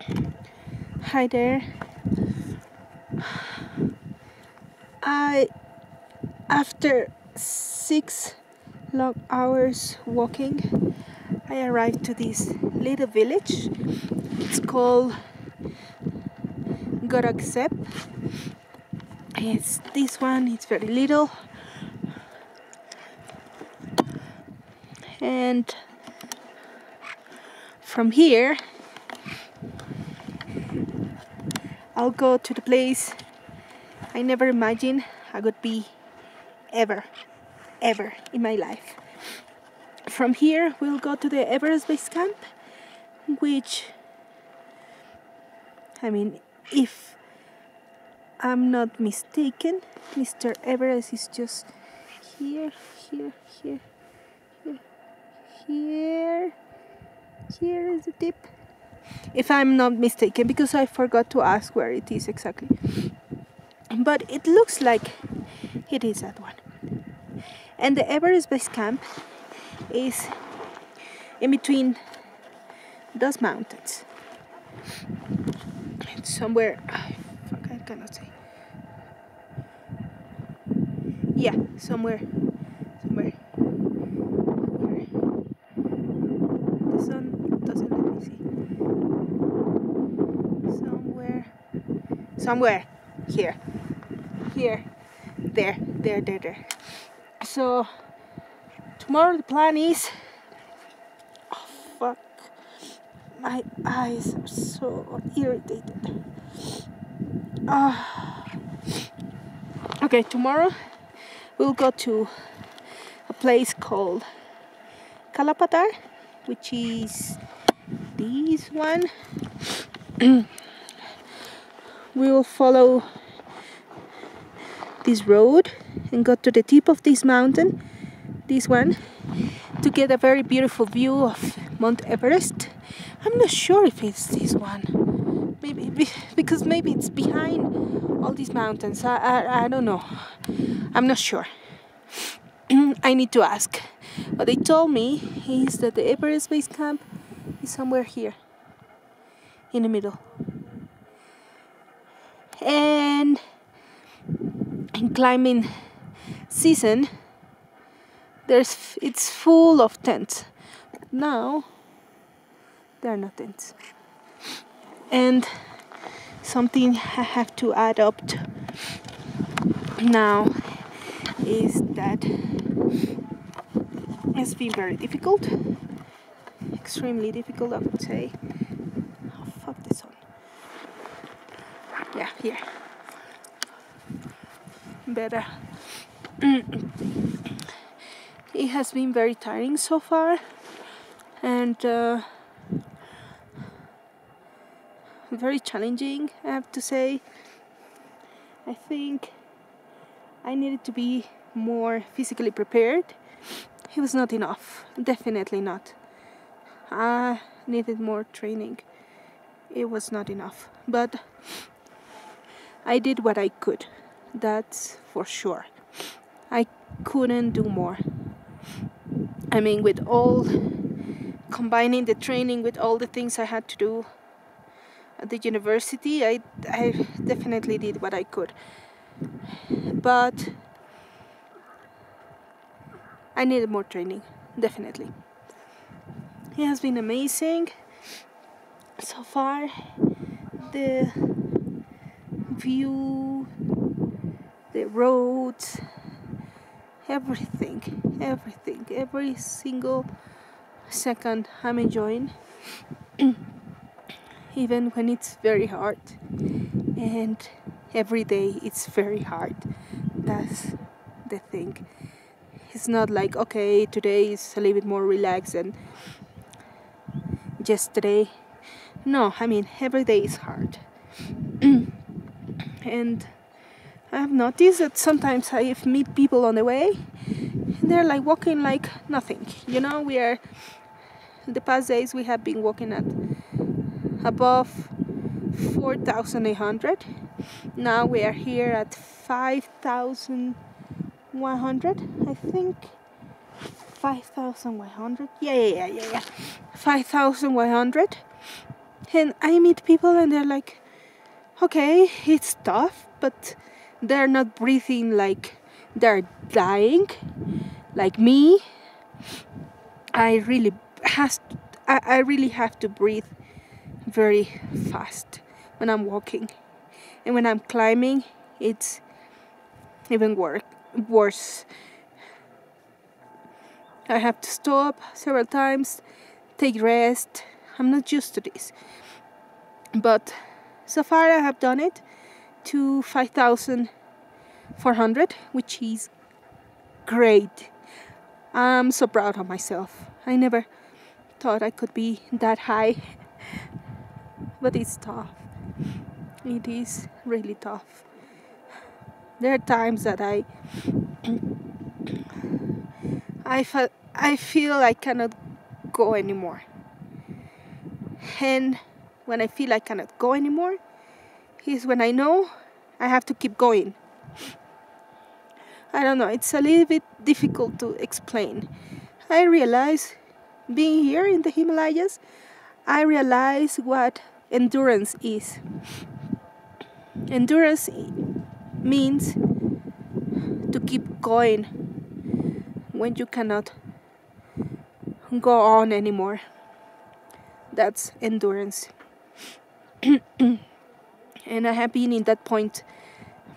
Hi there. I, after six long hours walking, I arrived to this little village. It's called Gorakshep. It's this one, it's very little. And from here, I'll go to the place I never imagined I would be ever, ever in my life. From here, we'll go to the Everest Base Camp, which, I mean, if I'm not mistaken, Mr. Everest is just here, here, here, here, here, here is the tip. If I'm not mistaken, because I forgot to ask where it is exactly. But it looks like it is that one. And the Everest Base Camp is in between those mountains. It's somewhere, fuck, I cannot say. Yeah, somewhere, somewhere. Where? The sun doesn't let me see. Somewhere, somewhere here, here, there, there, there, there. So tomorrow the plan is. Oh fuck! My eyes are so irritated. Ah. Okay, tomorrow we'll go to a place called Kala Patthar, which is this one. we will follow this road and go to the tip of this mountain, this one, to get a very beautiful view of Mount Everest. I'm not sure if it's this one. Maybe because maybe it's behind all these mountains. I, I, I don't know. I'm not sure. I need to ask. What they told me is that the Everest Base Camp is somewhere here in the middle. And in climbing season, there's it's full of tents. Now there are no tents. And something I have to up now is that it's been very difficult, extremely difficult, I would say. Oh, fuck this one. Yeah, here. Better. it has been very tiring so far, and uh, very challenging, I have to say. I think I needed to be more physically prepared. It was not enough, definitely not. I needed more training. It was not enough, but I did what I could. That's for sure. I couldn't do more. I mean, with all combining the training with all the things I had to do at the university, I, I definitely did what I could. But I needed more training, definitely. It has been amazing so far. The view, the roads, everything, everything, every single second I'm enjoying, even when it's very hard, and every day it's very hard. That's the thing. It's not like okay, today is a little bit more relaxed and yesterday. No, I mean every day is hard. and I have noticed that sometimes I meet people on the way and they're like walking like nothing. You know, we are the past days we have been walking at above 4,800. Now we are here at 5,100, I think. 5,100. Yeah, yeah, yeah, yeah, yeah. 5,100. And I meet people and they're like, okay, it's tough, but they're not breathing like they're dying, like me. I really has I, I really have to breathe very fast when I'm walking, and when I'm climbing, it's even wor- worse. I have to stop several times, take rest. I'm not used to this, but so far I have done it to 5,400, which is great. I'm so proud of myself. I never thought I could be that high, but it's tough. It is really tough. There are times that I I feel I feel I cannot go anymore. And when I feel I cannot go anymore, is when I know I have to keep going. I don't know, it's a little bit difficult to explain. I realize being here in the Himalayas, I realize what endurance is. Endurance means to keep going when you cannot go on anymore. That's endurance. and I have been in that point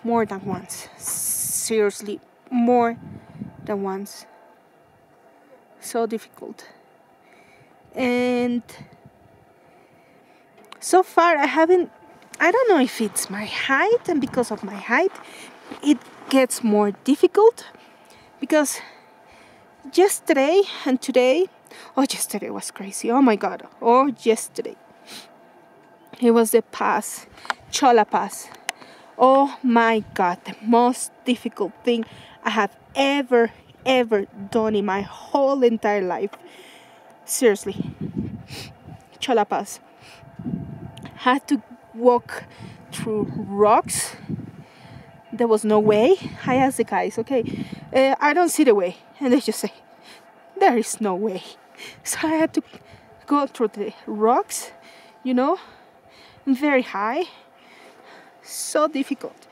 more than once. Seriously, more than once. So difficult. And so far, I haven't, I don't know if it's my height, and because of my height, it gets more difficult because yesterday and today, oh, yesterday was crazy. Oh my god, oh, yesterday. It was the pass, Chola Pass. Oh my god, the most difficult thing I have ever, ever done in my whole entire life. Seriously. Chola Pass. Had to walk through rocks. There was no way. I asked the guys, okay, uh, I don't see the way. And they just say, there is no way. So I had to go through the rocks, you know, very high. So difficult.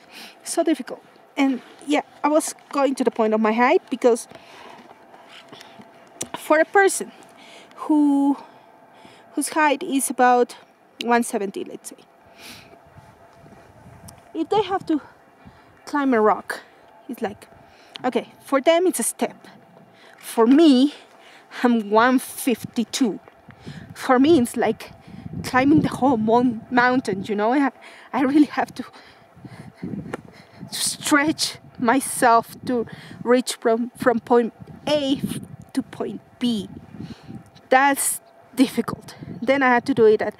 So difficult. And yeah, I was going to the point of my height because for a person who whose height is about 170, let's say, if they have to climb a rock, it's like, okay, for them it's a step. For me, I'm 152. For me, it's like climbing the whole mon- mountain, you know. I, I really have to, stretch myself to reach from, from point A to point B. That's difficult. Then I had to do it at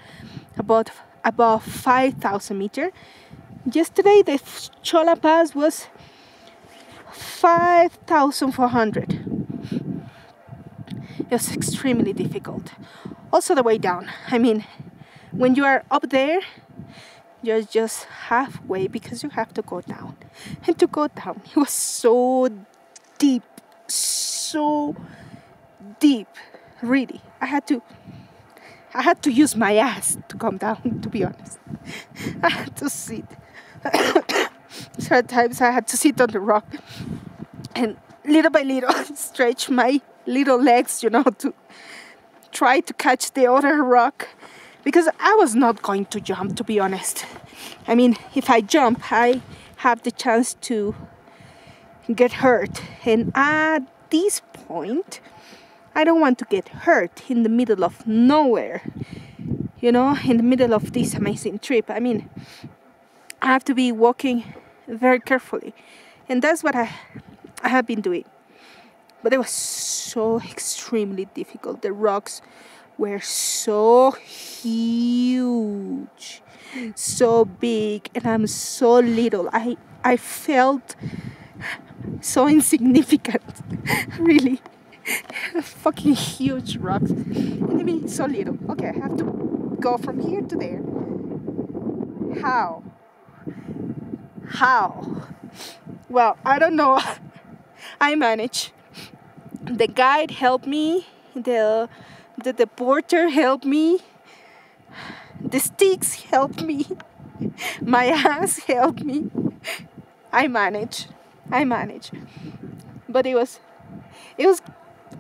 about above 5,000 meter. Yesterday the Chola Pass was 5,400. It was extremely difficult. Also the way down. I mean, when you are up there, you're just halfway because you have to go down. And to go down, it was so deep, so deep, really. I had to I had to use my ass to come down, to be honest. I had to sit. Sometimes I had to sit on the rock and little by little stretch my little legs, you know, to try to catch the other rock because I was not going to jump, to be honest. I mean, if I jump, I have the chance to get hurt, and at this point, I don't want to get hurt in the middle of nowhere, you know, in the middle of this amazing trip. I mean, I have to be walking very carefully, and that's what I, I have been doing. But it was so extremely difficult. The rocks were so huge, so big, and I'm so little. I I felt so insignificant, really. Fucking huge rocks, and I mean so little. Okay, I have to go from here to there. How? How? Well, I don't know. I manage. The guide helped me. The the, the porter helped me. The sticks helped me. My ass helped me. I managed. I managed. But it was it was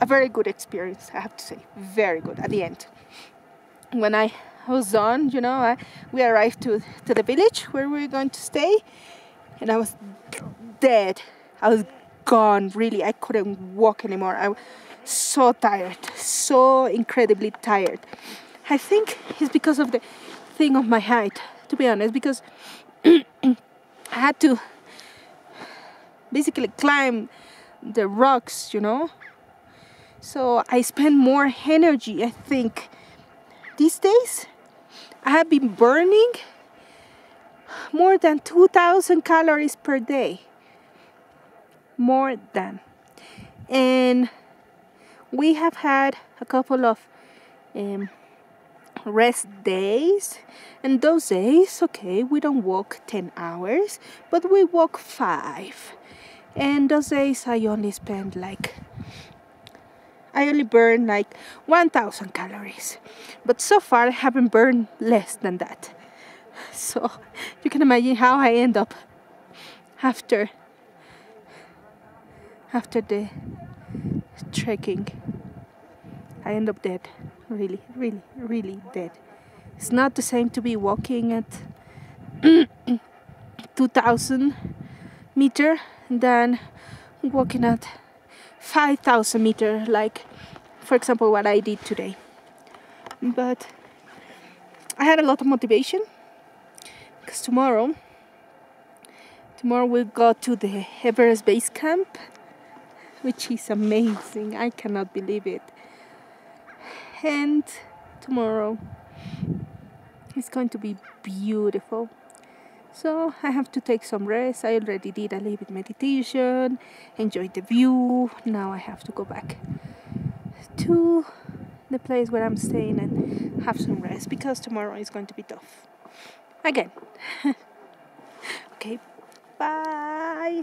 a very good experience, I have to say. Very good at the end. When I was done, you know, I, we arrived to, to the village where we were going to stay, and I was dead. I was gone, really. I couldn't walk anymore. I was so tired, so incredibly tired. I think it's because of the thing of my height, to be honest, because I had to basically climb the rocks, you know. So I spend more energy, I think. These days, I have been burning more than 2,000 calories per day. More than. And we have had a couple of um, rest days. And those days okay we don't walk 10 hours but we walk 5 and those days I only spend like I only burn like 1000 calories. But so far I haven't burned less than that. So you can imagine how I end up after after the trekking I end up dead. Really really really dead. It's not the same to be walking at 2000 meter than walking at 5000 meter like for example what I did today. But I had a lot of motivation because tomorrow tomorrow we'll go to the Everest base camp which is amazing I cannot believe it and tomorrow is going to be beautiful so I have to take some rest. I already did a little bit meditation, enjoyed the view. Now I have to go back to the place where I'm staying and have some rest because tomorrow is going to be tough. Again. okay, bye.